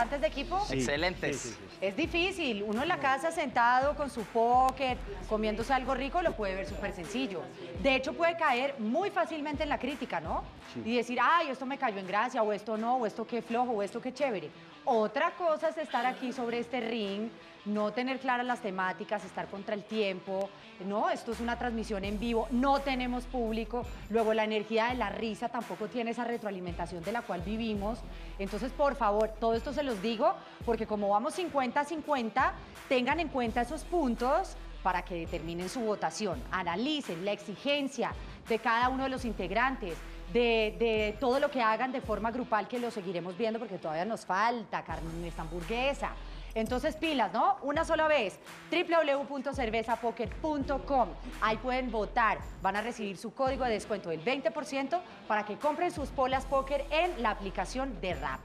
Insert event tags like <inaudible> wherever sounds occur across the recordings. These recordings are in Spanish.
bastantes de equipo? Excelentes. Es difícil. Uno en la casa sentado con su pocket, comiéndose algo rico, lo puede ver súper sencillo. De hecho, puede caer muy fácilmente en la crítica, ¿no? Y decir, ay, esto me cayó en gracia, o esto no, o esto qué flojo, o esto qué chévere. Otra cosa es estar aquí sobre este ring, no tener claras las temáticas, estar contra el tiempo. No, esto es una transmisión en vivo, no tenemos público. Luego, la energía de la risa tampoco tiene esa retroalimentación de la cual vivimos. Entonces, por favor, todo esto se los digo porque como vamos 50-50, tengan en cuenta esos puntos para que determinen su votación. Analicen la exigencia de cada uno de los integrantes, de, de todo lo que hagan de forma grupal, que lo seguiremos viendo porque todavía nos falta carne esta hamburguesa. Entonces, pilas, ¿no? Una sola vez, www.cervezapoker.com. Ahí pueden votar. Van a recibir su código de descuento del 20% para que compren sus polas póker en la aplicación de Rap.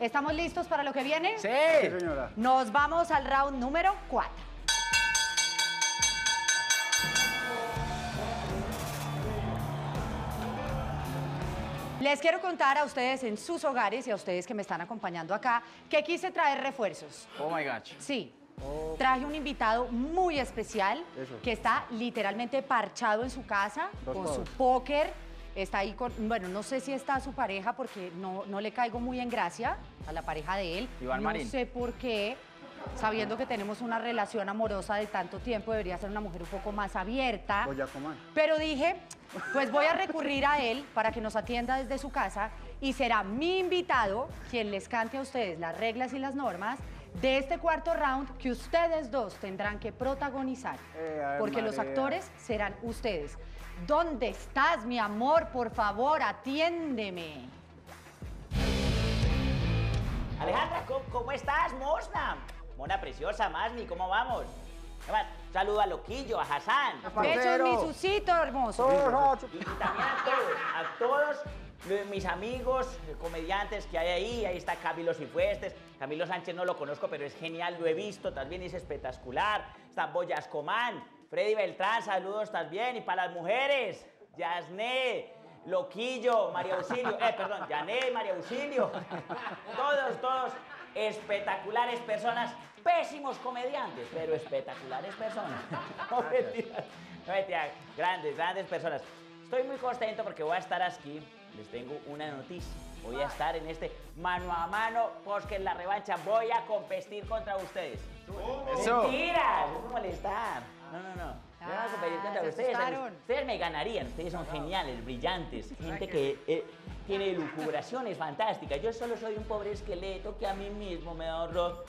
¿Estamos listos para lo que viene? Sí. Sí, señora. Nos vamos al round número 4. Les quiero contar a ustedes en sus hogares y a ustedes que me están acompañando acá que quise traer refuerzos. Oh my gosh. Sí. Traje un invitado muy especial Eso. que está literalmente parchado en su casa Dos con su póker. Está ahí con, bueno, no sé si está su pareja porque no, no le caigo muy en gracia a la pareja de él. Iván no Marín. sé por qué, sabiendo que tenemos una relación amorosa de tanto tiempo, debería ser una mujer un poco más abierta. Boyacomán. Pero dije, pues voy a recurrir a él para que nos atienda desde su casa y será mi invitado quien les cante a ustedes las reglas y las normas de este cuarto round que ustedes dos tendrán que protagonizar. Eh, porque los actores serán ustedes. ¿Dónde estás, mi amor? Por favor, atiéndeme. Alejandra, ¿cómo, cómo estás, Mosna? Mona preciosa, Masni, ¿cómo vamos? Además, un saludo a Loquillo, a Hassan. Besos, mi susito hermoso. Y, y también a todos, a todos mis amigos eh, comediantes que hay ahí. Ahí está Camilo Cifuestes. Camilo Sánchez no lo conozco, pero es genial, lo he visto, también es espectacular. Está Boyas Comán, Freddy Beltrán, saludos también. Y para las mujeres, Yasné, Loquillo, María Auxilio, eh, perdón, Yané María Auxilio. <laughs> Todos, todos espectaculares personas, pésimos comediantes, pero espectaculares personas. <laughs> No mentiras, no mentiras, grandes, grandes personas. Estoy muy contento porque voy a estar aquí. Les tengo una noticia. Voy a estar en este mano a mano, porque en la revancha voy a competir contra ustedes. Eso. Mentiras, es molestar. No, no, no. No voy a competir Ah, contra se ustedes. asustaron. Ustedes me ganarían. Ustedes son geniales, brillantes. Gente que eh, tiene lucubraciones fantásticas. Yo solo soy un pobre esqueleto que a mí mismo me ahorró.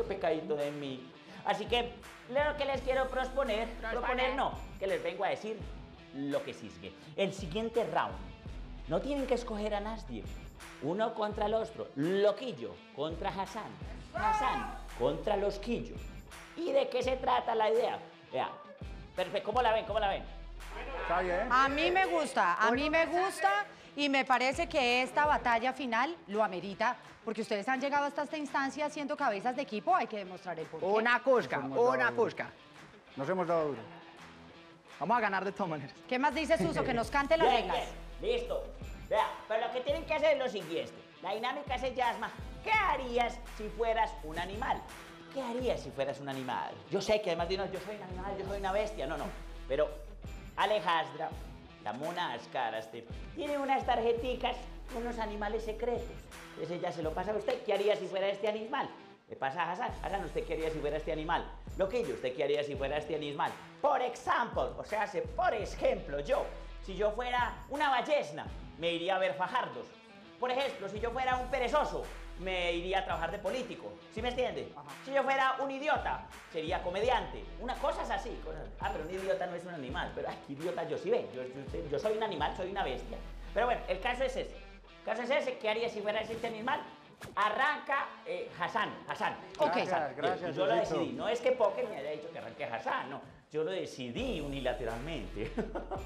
Qué pecadito de mí. Así que lo que les quiero proponer, proponer no, que les vengo a decir lo que sigue. El siguiente round. No tienen que escoger a nadie. Uno contra el otro. Loquillo contra Hassan. Hassan contra Losquillo. ¿Y de qué se trata la idea? Vea. Perfecto. ¿Cómo la ven? ¿Cómo la ven? Está bien. A mí me gusta, a mí me gusta y me parece que esta batalla final lo amerita, porque ustedes han llegado hasta esta instancia siendo cabezas de equipo, hay que demostrar el porqué. Una cusca, una cusca. Nos hemos dado duro. Vamos a ganar de todas maneras. ¿Qué más dice Suso? Que nos cante las Bien, reglas. bien, listo. Vea, pero lo que tienen que hacer es lo siguiente. La dinámica se llama ¿Qué harías si fueras un animal? ¿Qué harías si fueras un animal? Yo sé que además de uno, yo soy un animal, yo soy una bestia. No, no. Pero Alejandra, la mona Ascaraste, tiene unas tarjeticas con los animales secretos. Ese ya se lo pasa a usted. ¿Qué haría si fuera este animal? Le pasa a Hassan. Hassan, ¿usted qué haría si fuera este animal? Loquillo, ¿usted qué haría si fuera este animal? Por ejemplo, o sea, se- por ejemplo, yo, si yo fuera una ballesna, me iría a ver fajardos. Por ejemplo, si yo fuera un perezoso, me iría a trabajar de político. ¿Sí me entiende? Si yo fuera un idiota, sería comediante. Una cosa es así. cosas- Ah, pero un idiota no es un animal. Pero, ay, qué idiota yo sí ve. Yo, yo- yo soy un animal, soy una bestia. Pero bueno, el caso es ese. El caso es ese. ¿Qué haría si fuera este animal? Arranca eh, Hassan. Hassan. Ok. Gracias, gracias, Yo lo Susito. decidí. No es que Poker me haya dicho que arranque Hassan, no. Yo lo decidí unilateralmente.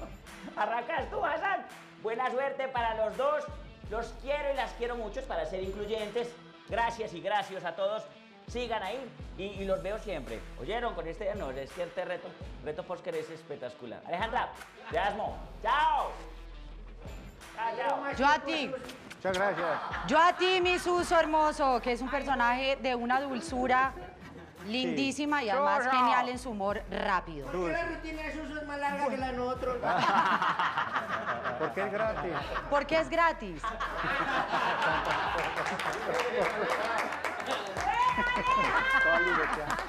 <laughs> Arrancas tú, Hassan. Buena suerte para los dos. Los quiero y las quiero mucho para ser incluyentes. Gracias y gracias a todos. Sigan ahí y, y los veo siempre. ¿Oyeron? Con este no, es que este reto, reto Posker es espectacular. Alejandra, te asmo. Chao. Chao, chao. Yo a ti. Muchas gracias. Yo a ti, mi Suso hermoso, que es un personaje de una dulzura lindísima y además genial en su humor rápido. Dulce. La rutina de Suso es más larga que la de nosotros. <laughs> Porque es gratis. Porque es gratis.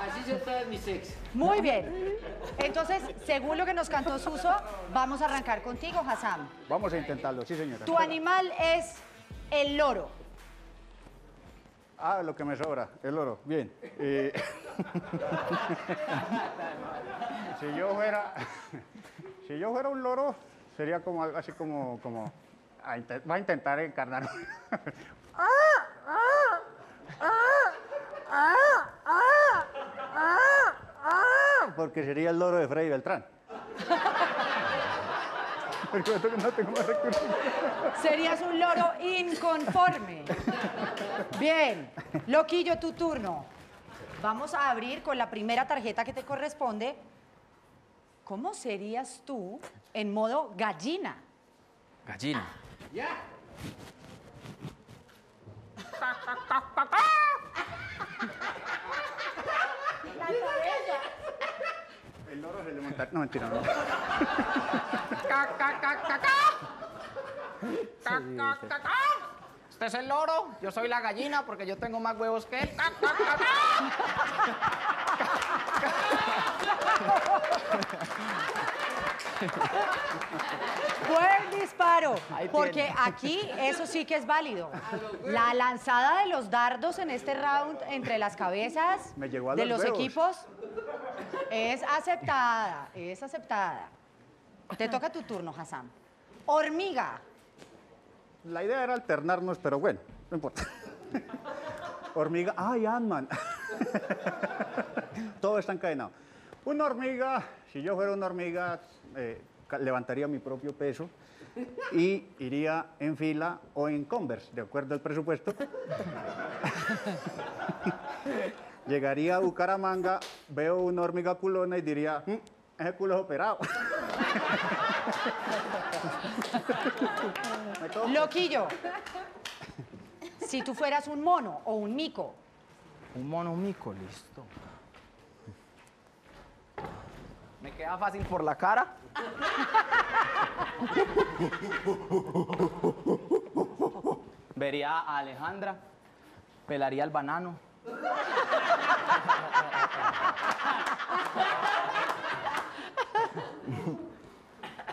Así son todas mis ex. Muy bien. Entonces, según lo que nos cantó Suso, vamos a arrancar contigo, Hassan. Vamos a intentarlo, sí, señora. Tu animal es el loro. Ah, lo que me sobra, el oro. Bien. eh, <laughs> si yo fuera, <laughs> si yo fuera un loro, sería como algo así como, como, va a intentar encarnar. <laughs> Porque sería el loro de Freddy Beltrán. Porque no tengo más recursos. Serías un loro inconforme. Bien. Loquillo, tu turno. Vamos a abrir con la primera tarjeta que te corresponde. ¿Cómo serías tú en modo gallina? Gallina. Loro <laughs> se le monta. No, mentira, no. <laughs> Este es el loro, yo soy la gallina porque yo tengo más huevos que él. Buen disparo. Porque aquí eso sí que es válido. La lanzada de los dardos en este round entre las cabezas Me llegó a de los los huevos. equipos es aceptada, es aceptada. Te toca tu turno, Hassan. Hormiga. La idea era alternarnos, pero bueno, no importa. Hormiga, ay, Ant-Man. <laughs> Todo está encadenado. Una hormiga, si yo fuera una hormiga, eh, levantaría mi propio peso y iría en fila o en Converse, de acuerdo al presupuesto. <laughs> Llegaría a Bucaramanga, veo una hormiga culona y diría, "Mm, ese culo es operado. <laughs> Loquillo. Si tú fueras un mono o un mico, Un mono mico, listo. Me queda fácil por la cara. <laughs> Vería a Alejandra, pelaría el banano.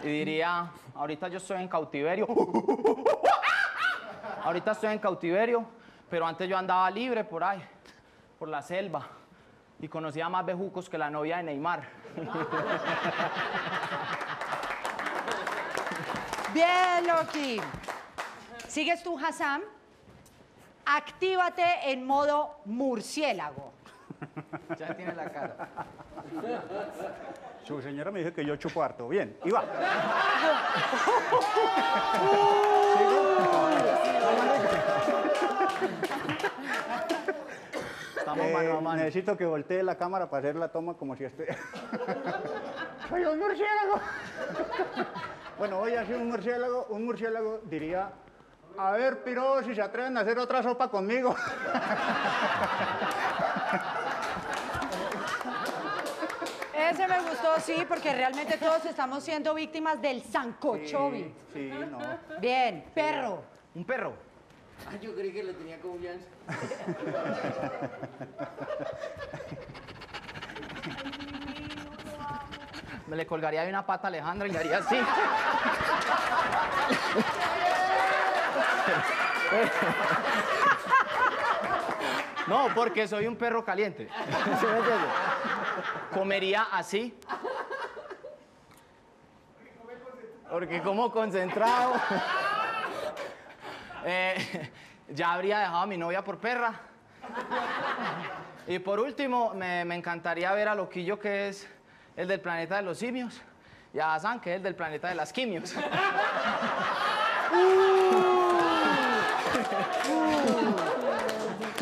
Y diría, ahorita yo estoy en cautiverio. Ahorita estoy en cautiverio, pero antes yo andaba libre por ahí, por la selva, y conocía más bejucos que la novia de Neymar. Bien, Loki. Sigues tú, Hassan. Actívate en modo murciélago. <laughs> Ya tiene la cara. Su señora me dijo que yo chupo harto. Bien, y va. Estamos Eh, mano a mano. necesito que voltee la cámara para hacer la toma como si esté. <laughs> Soy un murciélago. bueno, voy a hacer un murciélago. Un murciélago diría: A ver, piro, si se atreven a hacer otra sopa conmigo. Ese me gustó, sí, porque realmente todos estamos siendo víctimas del sancochovi. sí, no. Bien, perro. Un perro. Ah, yo creí que le tenía confianza. Me le colgaría de una pata a Alejandra y le haría así. <laughs> <laughs> No, porque soy un perro caliente. <laughs> Comería así. Porque como concentrado. <laughs> Eh, ya habría dejado a mi novia por perra. Y por último, me, encantaría ver a Loquillo, que es el del planeta de los simios, y a Hassan, que es el del planeta de las quimios.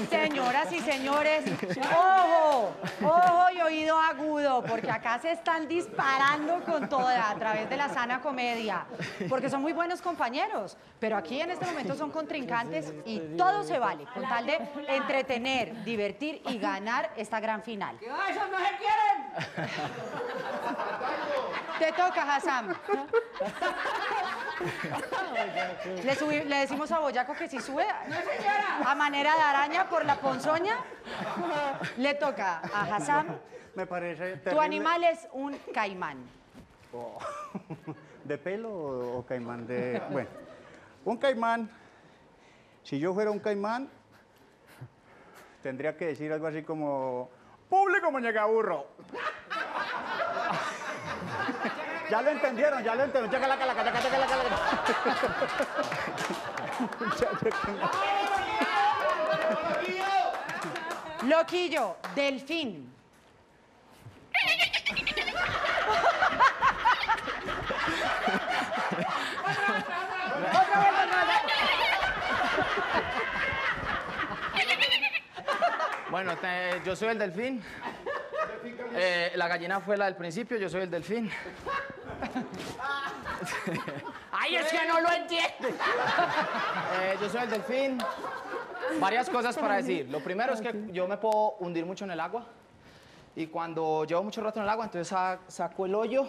Señoras y señores, ojo, ojo y oído agudo, porque acá se están disparando con toda a través de la sana comedia, porque son muy buenos compañeros, pero aquí en este momento son contrincantes y todo se vale, con tal de entretener, divertir y ganar esta gran final. ¡Que esos no se quieren! Te toca, Hassan. <laughs> Le, subi- le decimos a Boyaco que si sube a manera de araña por la ponzoña, le toca a Hassan. <laughs> Me parece terrible. Tu animal es un caimán. Oh. <laughs> ¿De pelo o, o caimán? De, bueno, un caimán, si yo fuera un caimán, tendría que decir algo así como, público muñeca burro. Ya lo entendieron, ya lo entendieron. Chaca, laca, laca, chaca, chaca, laca, laca. Loquillo, delfín. Bueno, te- yo soy el delfín. Eh, la gallina fue la del principio, yo soy el delfín. <laughs> ¡Ay, es que no lo entiendo! Eh, yo soy el delfín. Varias cosas para decir. Lo primero es que yo me puedo hundir mucho en el agua. Y cuando llevo mucho rato en el agua, entonces sa- saco el hoyo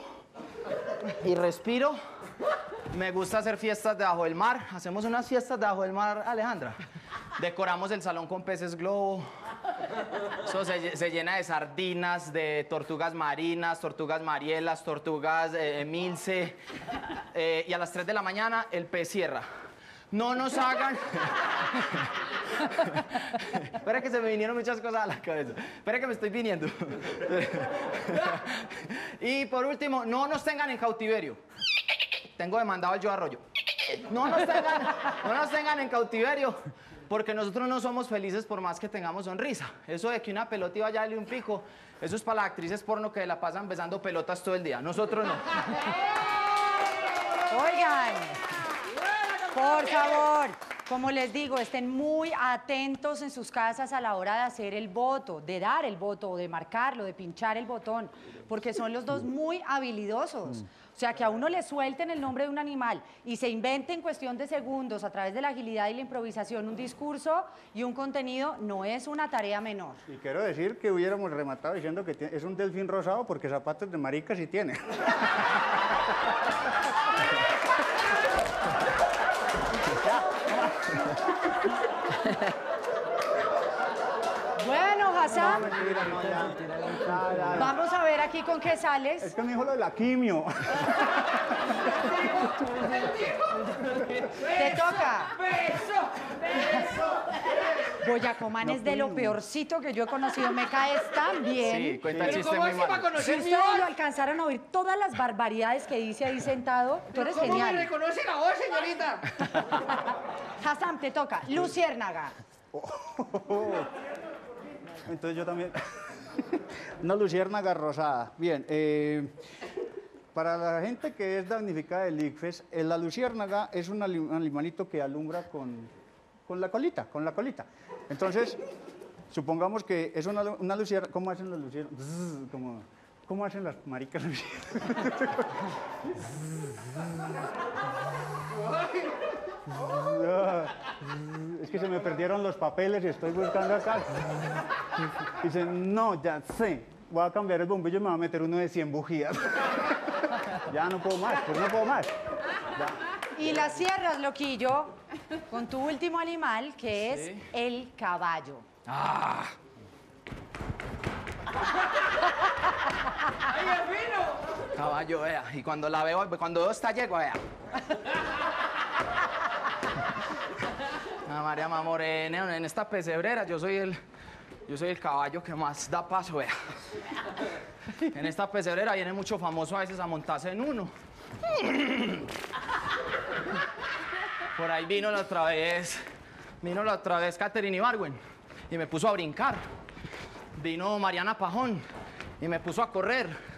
y respiro. Me gusta hacer fiestas debajo del mar. Hacemos unas fiestas debajo del mar, Alejandra. Decoramos el salón con peces globo. Eso se, lle- se llena de sardinas, de tortugas marinas, tortugas marielas, tortugas eh, milce. Eh, y a las 3 de la mañana el pez cierra. No nos hagan. Espera que se me vinieron muchas cosas a la cabeza. Espera que me estoy viniendo. y por último, no nos tengan en cautiverio. Tengo demandado al yo arroyo. No nos tengan, no nos tengan en cautiverio. Porque nosotros no somos felices por más que tengamos sonrisa. Eso de que una pelota iba a darle un pico, eso es para las actrices porno que la pasan besando pelotas todo el día. Nosotros no. <laughs> Oigan, por favor, como les digo, estén muy atentos en sus casas a la hora de hacer el voto, de dar el voto, de marcarlo, de pinchar el botón, porque son los dos muy habilidosos. O sea, que a uno le suelten el nombre de un animal y se invente en cuestión de segundos, a través de la agilidad y la improvisación, un discurso y un contenido, no es una tarea menor. Y quiero decir que hubiéramos rematado diciendo que es un delfín rosado porque zapatos de marica sí tiene. <laughs> Vamos a ver aquí con qué Es sales. que me dijo lo de la quimio. Te toca. Boyacomán es de lo peorcito que yo he conocido. Me caes tan bien. Sí, cuenta el chiste ¿cómo muy. Si ustedes lo alcanzaron a oír todas las barbaridades que dice ahí sentado, tú eres ¿Cómo me genial. reconoce la voz, señorita? Hassan, te toca. Luciérnaga. Entonces yo también. <laughs> Una luciérnaga rosada. Bien, eh, para la gente que es damnificada del ICFES, eh, la luciérnaga es un, ali- un animalito que alumbra con, con la colita, con la colita. Entonces, supongamos que es una, una luciérnaga. ¿Cómo hacen las luciérnagas? Como- ¿Cómo hacen las maricas <laughs> <laughs> luciérnagas? Es que se me perdieron los papeles y estoy buscando acá. Dicen, no, ya sé, voy a cambiar el bombillo y me voy a meter uno de 100 bujías. ya no puedo más, pues no puedo más. Y la cierras, loquillo, con tu último animal, que es el caballo. Ah. Caballo, vea. Y cuando la veo, cuando veo esta yegua, vea. Ah, María Mamorena, en esta pesebrera yo soy el, yo soy el caballo que más da paso, vea. En esta pesebrera viene mucho famoso a veces a montarse en uno. Por ahí vino la otra vez, vino la otra vez Catherine Ibargüen y me puso a brincar. Vino Mariana Pajón y me puso a correr.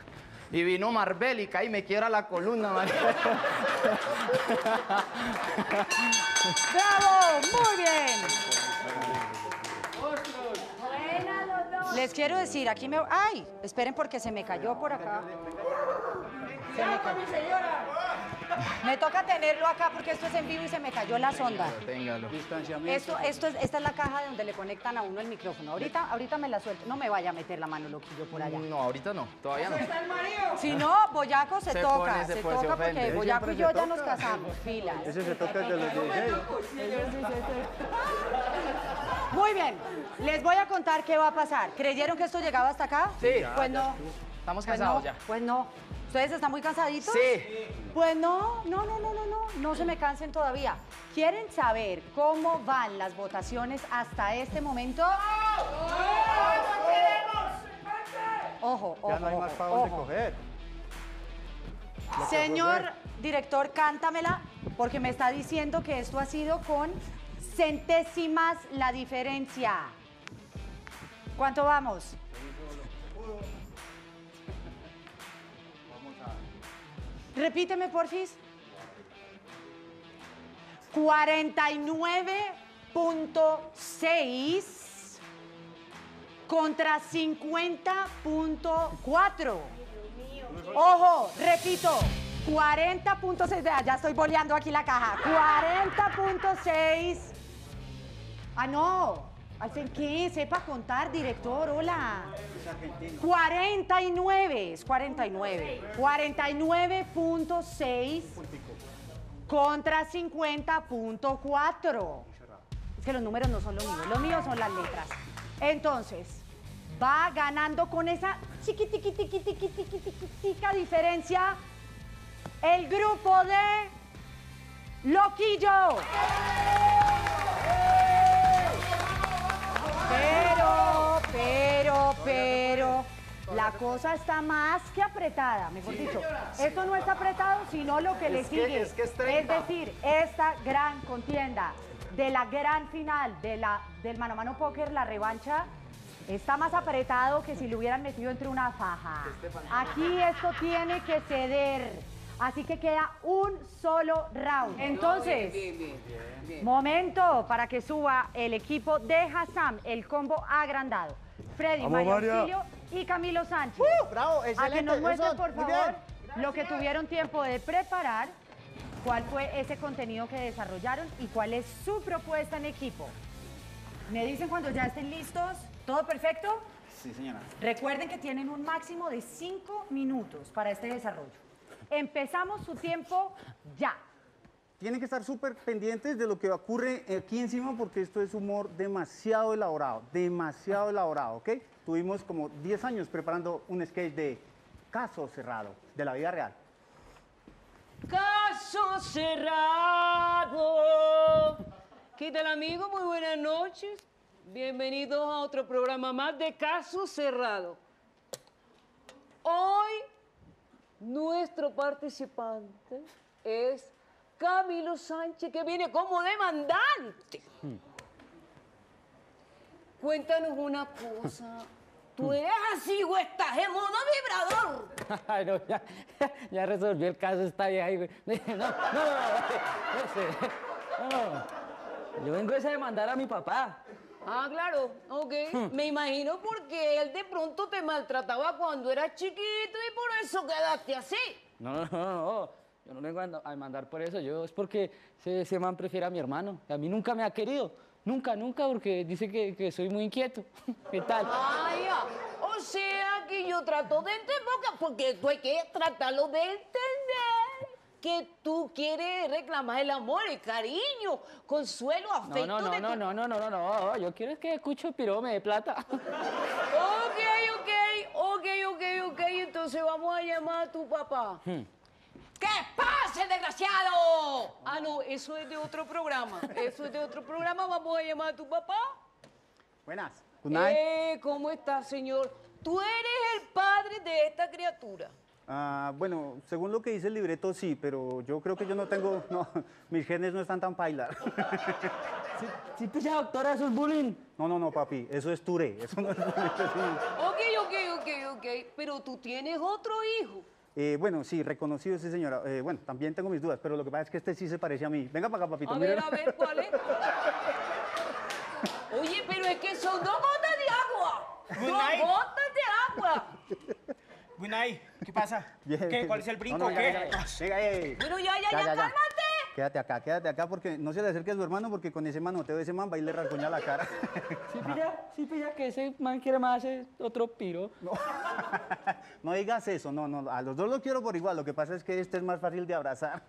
Y vino Marbélica y me quiebra la columna, María. <laughs> ¡Bravo! ¡Muy bien! Les quiero decir, aquí me... ¡Ay! Esperen porque se me cayó por acá. Se me cayó. Me toca tenerlo acá porque esto es en vivo y se me cayó la sonda. Téngalo. Esto, esto es, esta es la caja de donde le conectan a uno el micrófono. Ahorita, ahorita me la suelto. No me vaya a meter la mano loquillo por allá. No, ahorita no, todavía no. ¡Está el marido! Si no, Boyaco se, Se toca, pone, se se, pone, se toca porque. Boyaco y yo ya nos casamos, pilas. Ese se toca desde los 16. Muy bien, les voy a contar qué va a pasar. ¿Creyeron que esto llegaba hasta acá? Sí. Pues no. Estamos Pues cansados no, ya. Pues no. ¿Ustedes están muy cansaditos? Sí. Pues no, no, no, no, no, no, no se me cansen todavía. ¿Quieren saber cómo van las votaciones hasta este momento? Ojo, ojo, Ya no hay más ojo, para dónde coger. Señor director, cántamela, porque me está diciendo que esto ha sido con centésimas la diferencia. ¿Cuánto vamos? Repíteme, porfis. 49.6 contra 50.4. Ojo, repito, 40.6, vea, ya estoy boleando aquí la caja. 40.6. Ah, no. ¿Al fin qué? Sepa contar, director, hola. 49, es 49. 49.6 contra 50.4. Es que los números no son los míos, los míos son las letras. Entonces, va ganando con esa chiquitiquitiquitiquitiquitica diferencia el grupo de Loquillo. Pero, pero, pero, la cosa está más que apretada, mejor dicho. Esto no está apretado, sino lo que le sigue. es que es 30. decir, esta gran contienda de la gran final de la, del mano a mano póker, la revancha, está más apretado que si lo hubieran metido entre una faja. Aquí esto tiene que ceder. Así que queda un solo round. Entonces, momento para que suba el equipo de Hassam, el combo agrandado. Freddy, Vamos, Mario María. Auxilio y Camilo Sánchez. bravo, A que nos muestren, por favor, lo que tuvieron tiempo de preparar, cuál fue ese contenido que desarrollaron y cuál es su propuesta en equipo. Me dicen cuando ya estén listos. ¿Todo perfecto? Sí, señora. Recuerden que tienen un máximo de cinco minutos para este desarrollo. Empezamos su tiempo ya. Tienen que estar súper pendientes de lo que ocurre aquí encima porque esto es humor demasiado elaborado, demasiado elaborado, ¿ok? Tuvimos como 10 años preparando un sketch de caso cerrado, de la vida real. Caso cerrado. ¿Qué tal amigo? Muy buenas noches. Bienvenidos a otro programa más de Caso Cerrado. Hoy nuestro participante es Camilo Sánchez, que viene como demandante. Cuéntanos una cosa. ¿Tú eres así o estás en modo vibrador? Ay, no, ya, ya resolvió el caso esta vieja. ahí, güey. No, no, no, no, ese, no, no. Yo vengo a demandar a mi papá. Ah, claro, ok. Me imagino porque él de pronto te maltrataba cuando eras chiquito y por eso quedaste así. No, no, no, no. Yo no vengo a a demandar por eso. Yo es porque ese, ese man prefiere a mi hermano. A mí nunca me ha querido. Nunca, nunca, porque dice que, que soy muy inquieto. <laughs> ¿Qué tal? Ah, ya. O sea que yo trato de entender, porque- esto hay que tratarlo de entender. Que tú quieres reclamar el amor, el cariño, consuelo, No, afecto no, no, de no, tu- no, no, no, no, no. Yo quiero es que escucho piro me dé plata. Ok, ok, ok, ok, ok. Entonces vamos a llamar a tu papá. ¡Que pase, desgraciado! Ah, no, eso es de otro programa. Eso es de otro programa. Vamos a llamar a tu papá. Buenas. Good night. Eh, ¿Cómo estás, señor? Tú eres el padre de esta criatura. Ah, bueno, según lo que dice el libreto, sí, pero yo creo que yo no tengo, no, <laughs> mis genes no están tan paila. Si, si pilla doctora, eso es bullying. No, no, no, papi, eso es Ture, eso no es bullying. Ok, ok, ok, ok. Pero tú tienes otro hijo. Eh, bueno, sí, reconocido, sí, señora. Eh, bueno, también tengo mis dudas, pero lo que pasa es que este sí se parece a mí. Venga para acá, papito. A ver, a ver, ¿cuál es? <laughs> Oye, pero es que son dos gotas de agua. Good No, night. botas de agua. Good night. ¿Qué pasa? <laughs> Bien. ¿Qué? ¿Cuál es el brinco? No, no, ¿Qué? ya, ya, ya. Venga, eh. Bueno, ya, ya, ya, cálmate. Quédate acá, quédate acá porque no se le acerque a su hermano porque con ese manoteo ese man va y le rasguña la cara. <laughs> Sí, pilla, sí, pilla que ese man quiere más eh, otro piro. No. <laughs> no digas eso, no, no, a los dos los quiero por igual, lo que pasa es que este es más fácil de abrazar.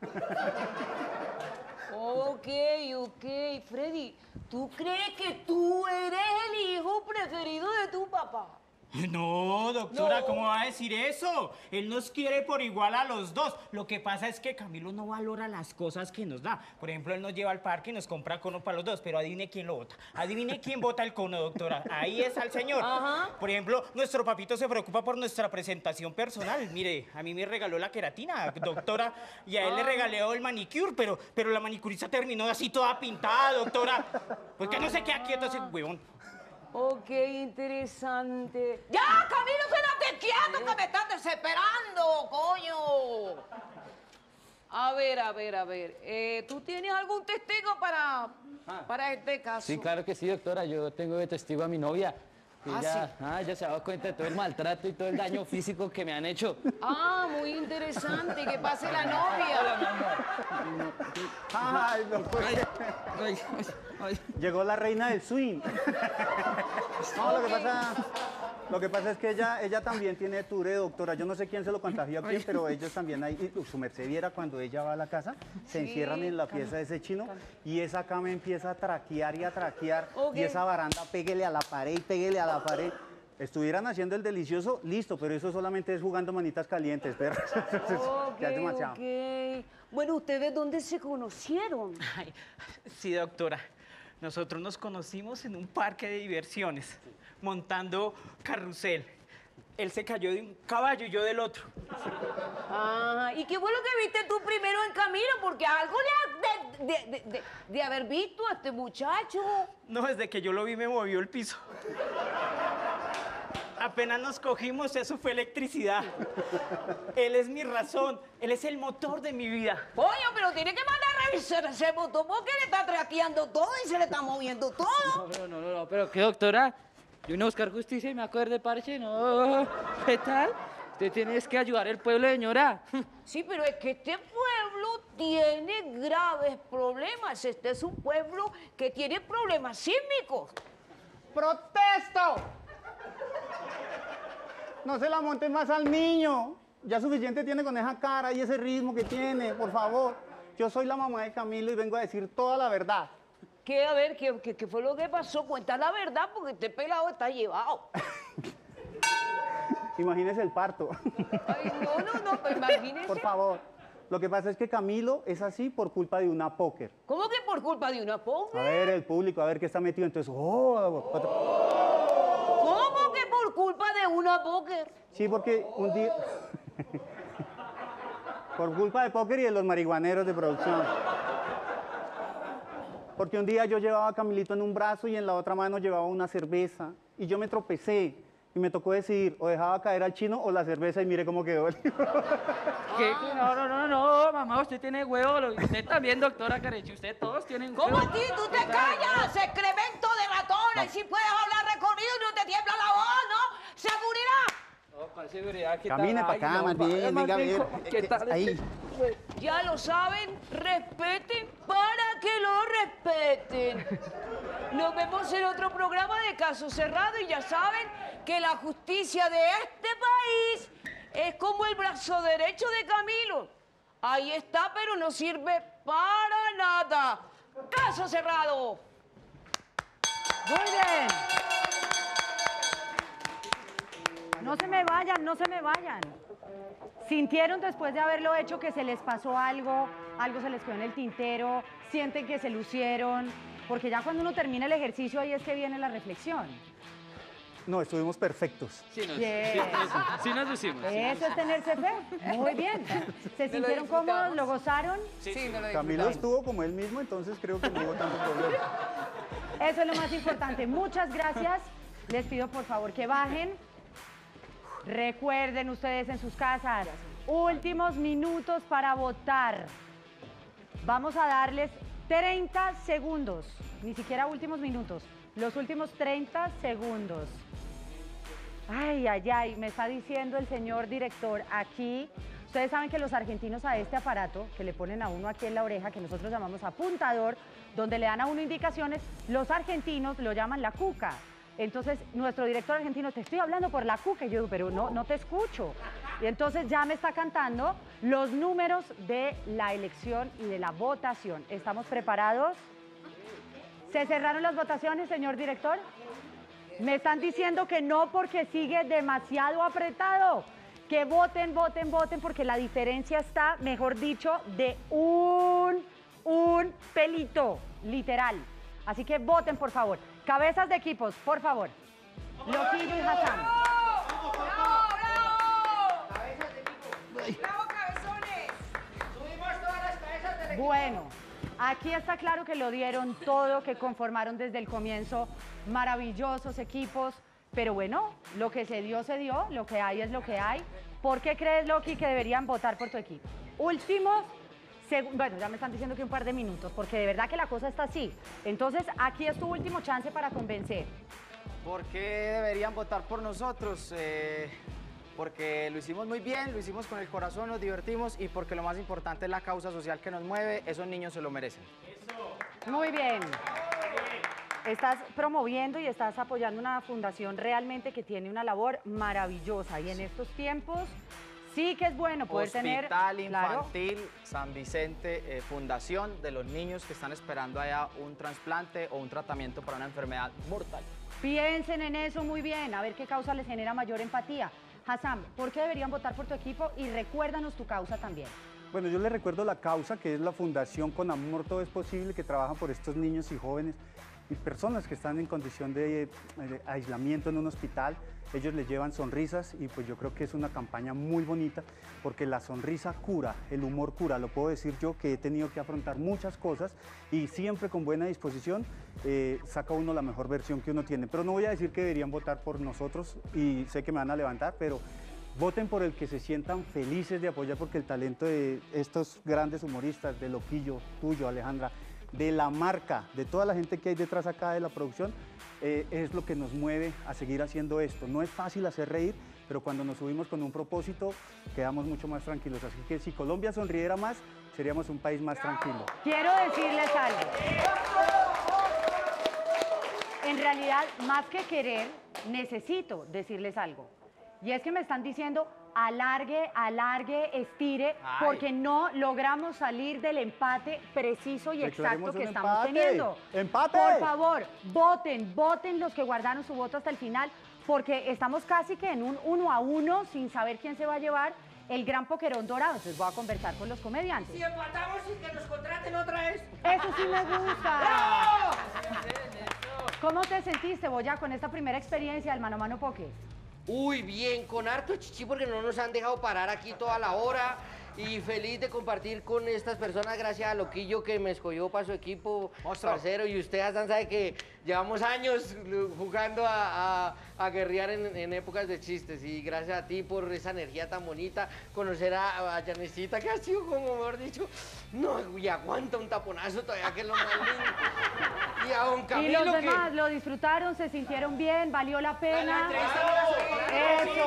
Ok, ok. Freddy, ¿tú crees que tú eres el hijo preferido de tu papá? <laughs> No, doctora, No. ¿cómo va a decir eso? Él nos quiere por igual a los dos. Lo que pasa es que Camilo no valora las cosas que nos da. Por ejemplo, él nos lleva al parque y nos compra cono para los dos, pero adivine quién lo vota. Adivine quién vota el cono, doctora. Ahí está el señor. <laughs> Ajá. Por ejemplo, nuestro papito se preocupa por nuestra presentación personal. Mire, a mí me regaló la queratina, doctora, y a él le regalé el manicure, pero, pero la manicurista terminó así toda pintada, doctora. Pues que no se queda quieto ese huevón. Ok, interesante. ¡Ya, Camilo, quédate quieto que me estás desesperando, coño! A ver, a ver, a ver. eh, ¿Tú tienes algún testigo para, para este caso? Sí, claro que sí, doctora. Yo tengo de testigo a mi novia. Ah, Ella, ah, ella se ha dado cuenta de todo el maltrato y todo el daño físico que me han hecho. Ah, muy interesante. Que pase la novia. Ay, no puede ser. Ay, ay, ay. Llegó la reina del swing. No, lo que pasa, lo que pasa es que ella, ella también tiene ture, doctora. Yo no sé quién se lo contagió a quién, pero ellos también hay. y, uh, Su merced viera cuando ella va a la casa, se encierran en la pieza de ese chino y esa cama empieza a traquear y a traquear. Y esa baranda, péguele a la pared y péguele a la pared. Estuvieran haciendo el delicioso, listo, pero eso solamente es jugando manitas calientes, perro. <laughs> Ok, ya es demasiado. ok. Bueno, ¿ustedes dónde se conocieron? Ay, sí, doctora. Nosotros nos conocimos en un parque de diversiones, montando carrusel. Él se cayó de un caballo y yo del otro. Ah, ¿y qué fue lo que viste tú primero en Camilo? Porque algo de, de, de- de- de- de haber visto a este muchacho. No, desde que yo lo vi me movió el piso. Apenas nos cogimos, eso fue electricidad. Él es mi razón, él es el motor de mi vida. Coño, pero tiene que mandar a revisar ese botón porque le está traqueando todo y se le está moviendo todo. No, pero no, no, no, pero ¿qué, doctora? Yo vine a buscar justicia y me acuerdo de parche, no. ¿Qué tal? Usted tiene que ayudar al pueblo, señora. <laughs> Sí, pero es que este pueblo tiene graves problemas. Este es un pueblo que tiene problemas sísmicos. ¡Protesto! No se la monte más al niño. Ya suficiente tiene con esa cara y ese ritmo que tiene, por favor. Yo soy la mamá de Camilo y vengo a decir toda la verdad. ¿Qué? A ver, ¿qué, qué, qué fue lo que pasó? Cuenta la verdad porque este pelado está llevado. <laughs> Imagínese el parto. Ay, no, no, no, pues imagínese. Por favor. Lo que pasa es que Camilo es así por culpa de una póker. ¿Cómo que por culpa de una A pobre? ver, el público, a ver qué está metido. Entonces, oh, otro- ¿Cómo que por culpa de una póker? Sí, porque un día... <laughs> Por culpa de póker y de los marihuaneros de producción. Porque un día yo llevaba a Camilito en un brazo y en la otra mano llevaba una cerveza. Y yo me tropecé. Y me tocó decidir, o dejaba caer al chino o la cerveza y mire cómo quedó. ¿Qué? <laughs> ¿Qué? No, no, no, no, mamá, usted tiene huevo. Usted también, doctora Carechi, usted todos tienen ¿Cómo huevo. a ti? ¿Tú te callas, excremento de ratón? Si puedes hablar recorrido y no te tiembla la voz. ¿Cuál seguridad? ¿Qué Camine tal? pa' Ay, acá, más bien, venga a ver. ¿cómo- ¿Qué que- tal? ahí. Ya lo saben, respeten para que lo respeten. Nos vemos en otro programa de Caso Cerrado y ya saben que la justicia de este país es como el brazo derecho de Camilo. Ahí está, pero no sirve para nada. Caso Cerrado. Muy bien. No se me vayan, no se me vayan. ¿Sintieron después de haberlo hecho que se les pasó algo, algo se les quedó en el tintero, sienten que se lucieron? Porque ya cuando uno termina el ejercicio ahí es que viene la reflexión. No, estuvimos perfectos. Sí nos, Bien. sí nos- sí nos lucimos. sí. Eso es tenerse fe. Muy bien. ¿Se sintieron cómodos? ¿Lo gozaron? Sí, me lo Camilo estuvo como él mismo, entonces creo que no hubo tanto problema. Eso es lo más importante. Muchas gracias. Les pido por favor que bajen. Recuerden ustedes en sus casas, últimos minutos para votar. Vamos a darles 30 segundos, ni siquiera últimos minutos, los últimos 30 segundos. Ay, ay, ay, me está diciendo el señor director aquí. Ustedes saben que los argentinos a este aparato que le ponen a uno aquí en la oreja, que nosotros llamamos apuntador, donde le dan a uno indicaciones, los argentinos lo llaman la cuca. Entonces, nuestro director argentino, te estoy hablando por la cuca. Yo digo, pero no, no te escucho. Y entonces ya me está cantando los números de la elección y de la votación. ¿Estamos preparados? ¿Se cerraron las votaciones, señor director? Me están diciendo que no porque sigue demasiado apretado. Que voten, voten, voten porque la diferencia está, mejor dicho, de un, un pelito, literal. Así que voten, por favor. Cabezas de equipos, por favor. Loquillo y Hassan. ¡Bravo, bravo! ¡Bravo, cabezones! Bueno, aquí está claro que lo dieron todo, que conformaron desde el comienzo maravillosos equipos, pero bueno, lo que se dio, se dio, lo que hay es lo que hay. ¿Por qué crees, Loki, que deberían votar por tu equipo? Últimos, bueno, ya me están diciendo que un par de minutos, porque de verdad que la cosa está así. Entonces, aquí es tu último chance para convencer. ¿Por qué deberían votar por nosotros? Eh, porque lo hicimos muy bien, lo hicimos con el corazón, nos divertimos y porque lo más importante es la causa social que nos mueve, esos niños se lo merecen. Muy bien. Estás promoviendo y estás apoyando una fundación realmente que tiene una labor maravillosa y en estos tiempos sí que es bueno poder tener Hospital claro, Infantil San Vicente, eh, fundación de los niños que están esperando allá un trasplante o un tratamiento para una enfermedad mortal. Piensen en eso muy bien, a ver qué causa les genera mayor empatía. Hassan, ¿por qué deberían votar por tu equipo? Y recuérdanos tu causa también. Bueno, yo les recuerdo la causa, que es la Fundación Con Amor Todo es Posible, que trabaja por estos niños y jóvenes y personas que están en condición de, eh, de aislamiento en un hospital. Ellos les llevan sonrisas y pues yo creo que es una campaña muy bonita porque la sonrisa cura, el humor cura. Lo puedo decir yo que he tenido que afrontar muchas cosas y siempre con buena disposición eh, saca uno la mejor versión que uno tiene. Pero no voy a decir que deberían votar por nosotros y sé que me van a levantar, pero Voten por el que se sientan felices de apoyar porque el talento de estos grandes humoristas, de Loquillo, tuyo, Alejandra, de la marca, de toda la gente que hay detrás acá de la producción, eh, es lo que nos mueve a seguir haciendo esto. No es fácil hacer reír, pero cuando nos subimos con un propósito, quedamos mucho más tranquilos. Así que si Colombia sonriera más, seríamos un país más tranquilo. Quiero decirles algo. En realidad, más que querer, necesito decirles algo. Y es que me están diciendo, alargue, alargue, estire, Ay. porque no logramos salir del empate preciso y exacto que estamos empate. teniendo. ¡Empate! Por favor, voten, voten los que guardaron su voto hasta el final, porque estamos casi que en un uno a uno sin saber quién se va a llevar el gran poquerón dorado. Entonces voy a conversar con los comediantes. Si empatamos y que nos contraten otra vez. Eso sí me gusta. <laughs> ¿Cómo te sentiste, Boya, con esta primera experiencia del mano a mano poker? Uy, bien, con harto chichi porque no nos han dejado parar aquí toda la hora. Y feliz de compartir con estas personas, gracias a Loquillo que me escogió para su equipo, Monstruo. parcero. Y usted, Hassan, sabe que llevamos años jugando a, a- a guerrear en, en épocas de chistes. Y gracias a ti por esa energía tan bonita, conocer a, a Janesita, que ha sido como, mejor dicho, no, y aguanta un taponazo todavía que es lo más lindo. Y a don Y Camilo los que... demás lo disfrutaron, se sintieron bien, valió la pena. Eso.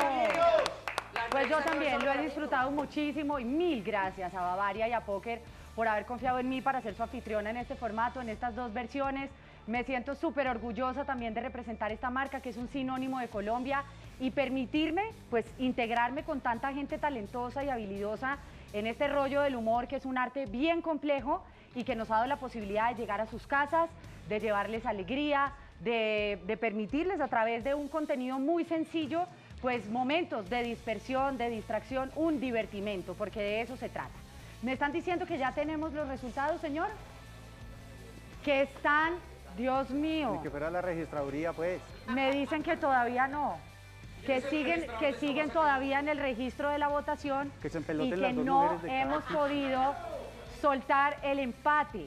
Pues yo también lo he disfrutado muchísimo y mil gracias a Bavaria y a Poker por haber confiado en mí para ser su anfitriona en este formato, en estas dos versiones. Me siento súper orgullosa también de representar esta marca que es un sinónimo de Colombia y permitirme pues integrarme con tanta gente talentosa y habilidosa en este rollo del humor que es un arte bien complejo y que nos ha dado la posibilidad de llegar a sus casas, de llevarles alegría, de, de permitirles a través de un contenido muy sencillo, pues momentos de dispersión, de distracción, un divertimento, porque de eso se trata. Me están diciendo que ya tenemos los resultados, señor. Que están, Dios mío, Ni que fuera la registraduría, pues. me dicen que todavía no. Que siguen, que siguen todavía en el registro de la votación Que se y que no hemos podido soltar el empate.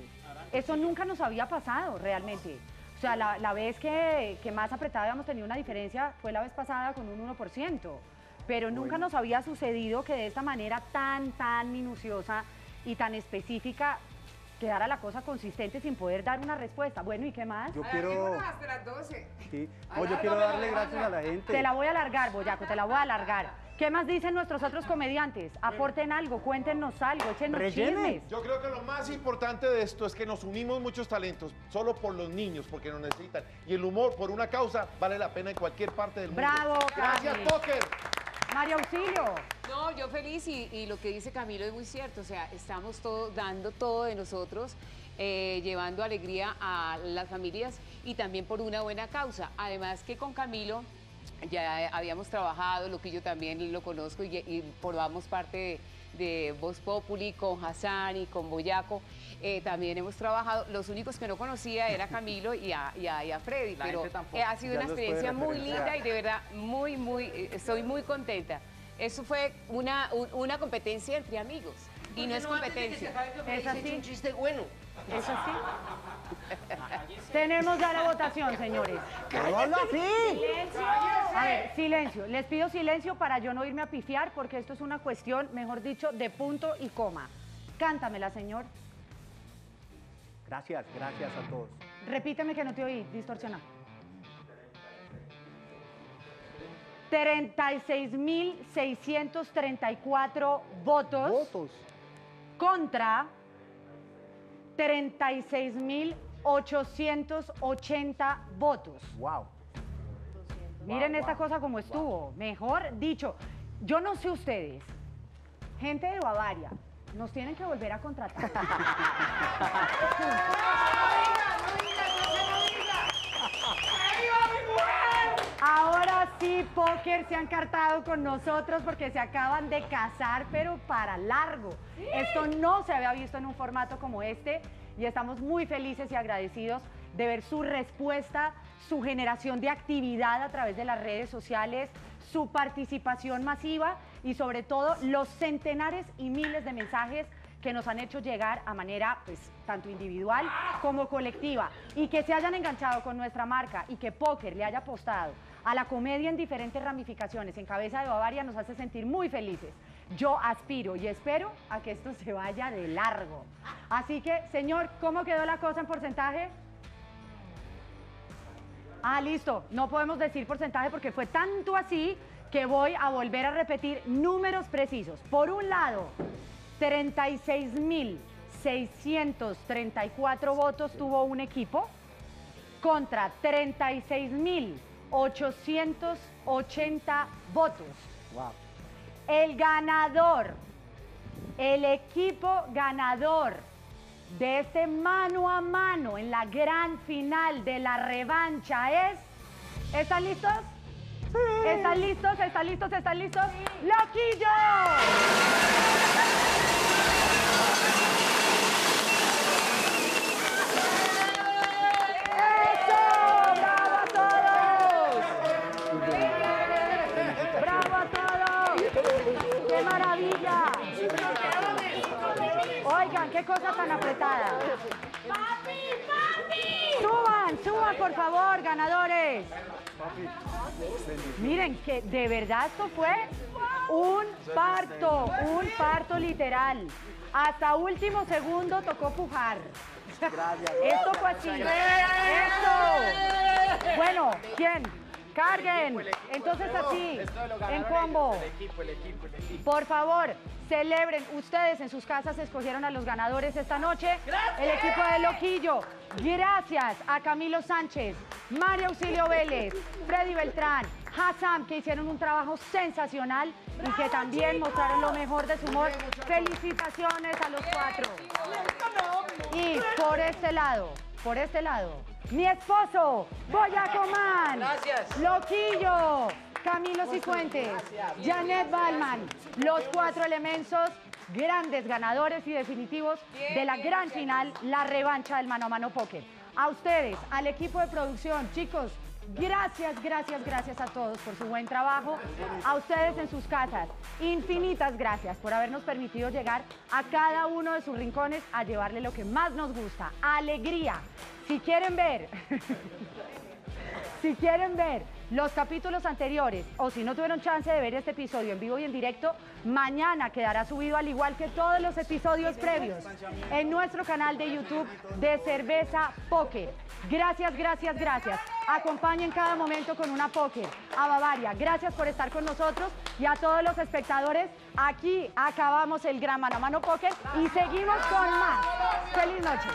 Eso nunca nos había pasado realmente. O sea, la, la vez que, que más apretada habíamos tenido una diferencia fue la vez pasada con un 1%. Pero nunca nos había sucedido que de esta manera tan, tan minuciosa y tan específica quedara la cosa consistente sin poder dar una respuesta. Bueno, ¿y qué más? Yo quiero... Alarguémonos hasta las 12. Sí. No, yo quiero darle gracias a la gente. Te la voy a alargar, Boyaco, te la voy a alargar. ¿Qué más dicen nuestros otros comediantes? Aporten algo, cuéntenos algo, échenos chismes. Yo creo que lo más importante de esto es que nos unimos muchos talentos, solo por los niños, porque nos necesitan. Y el humor, por una causa, vale la pena en cualquier parte del mundo. Bravo, Gracias. Poker. María Auxilio. No, yo feliz y, y lo que dice Camilo es muy cierto, o sea, estamos todos dando todo de nosotros, eh, llevando alegría a las familias y también por una buena causa. Además que con Camilo ya habíamos trabajado, lo que yo también lo conozco y, y formamos parte de, de Voz Populi con Hassan y con Boyaco. Eh, también hemos trabajado, los únicos que no conocía era Camilo y a, y a- y a Freddy, La pero eh, ha sido Ya una experiencia muy linda y de verdad muy, muy, eh, estoy muy contenta. Eso fue una, un- una competencia entre amigos y no es competencia. Es así. un chiste bueno. ¿Es así? Tenemos ya la votación, señores. ¡Hágalo así! A ver, silencio. Les pido silencio para yo no irme a pifiar porque esto es una cuestión, mejor dicho, de punto y coma. Cántamela, señor. Gracias, gracias a todos. Repíteme que no te oí, distorsiona. 36.634 votos, Votos. contra 36.880 votos. Wow. Miren Wow, esta wow, cosa como estuvo. Mejor dicho, yo no sé ustedes, gente de Bavaria, nos tienen que volver a contratar. <laughs> Ahora sí, Póker se han cartado con nosotros porque se acaban de casar, pero para largo. Esto no se había visto en un formato como este y estamos muy felices y agradecidos de ver su respuesta, su generación de actividad a través de las redes sociales, su participación masiva y sobre todo los centenares y miles de mensajes que nos han hecho llegar a manera pues tanto individual como colectiva y que se hayan enganchado con nuestra marca y que Póker le haya apostado a la comedia en diferentes ramificaciones en cabeza de Bavaria nos hace sentir muy felices. Yo aspiro y espero a que esto se vaya de largo. Así que, señor, ¿cómo quedó la cosa en porcentaje? Ah, listo. No podemos decir porcentaje porque fue tanto así que voy a volver a repetir números precisos. Por un lado, 36.634 votos tuvo un equipo contra 36.880 votos. Wow. El ganador, el equipo ganador de este mano a mano en la gran final de la revancha es. ¿Están listos? ¿Están listos? ¿Están listos? ¿Están listos? ¡Loquillo! ¡Eso! ¡Bravo a todos! ¡Bravo a todos! ¡Qué maravilla! Oigan, qué cosa tan apretada. Suban, suban, por favor, ganadores. Miren que de verdad esto fue un parto, un parto literal. Hasta último segundo tocó pujar. Esto fue así. Esto. Bueno, ¿quién? Carguen. Entonces así, en combo. Por favor, celebren. Ustedes en sus casas escogieron a los ganadores esta noche. El equipo de Loquillo. Gracias a Camilo Sánchez, María Auxilio Vélez, Freddy Beltrán, Hassan, que hicieron un trabajo sensacional y que también mostraron lo mejor de su humor. Felicitaciones a los cuatro. Y por este lado, por este lado, mi esposo, Boyacomán. Gracias. Loquillo, Camilo Cifuentes, Janet Balman, los cuatro elementos grandes ganadores y definitivos de la gran final, la revancha del mano a mano póker. A ustedes, al equipo de producción, chicos, gracias, gracias, gracias a todos por su buen trabajo. A ustedes en sus casas, infinitas gracias por habernos permitido llegar a cada uno de sus rincones a llevarle lo que más nos gusta, alegría. Si quieren ver <laughs> si quieren ver los capítulos anteriores o si no tuvieron chance de ver este episodio en vivo y en directo, mañana quedará subido al igual que todos los episodios previos en nuestro canal de YouTube de Cerveza Poker. Gracias, gracias, gracias. Acompañen cada momento con una póker a Bavaria. Gracias por estar con nosotros y a todos los espectadores. Aquí acabamos el gran mano a mano póker y seguimos con más. Feliz noche.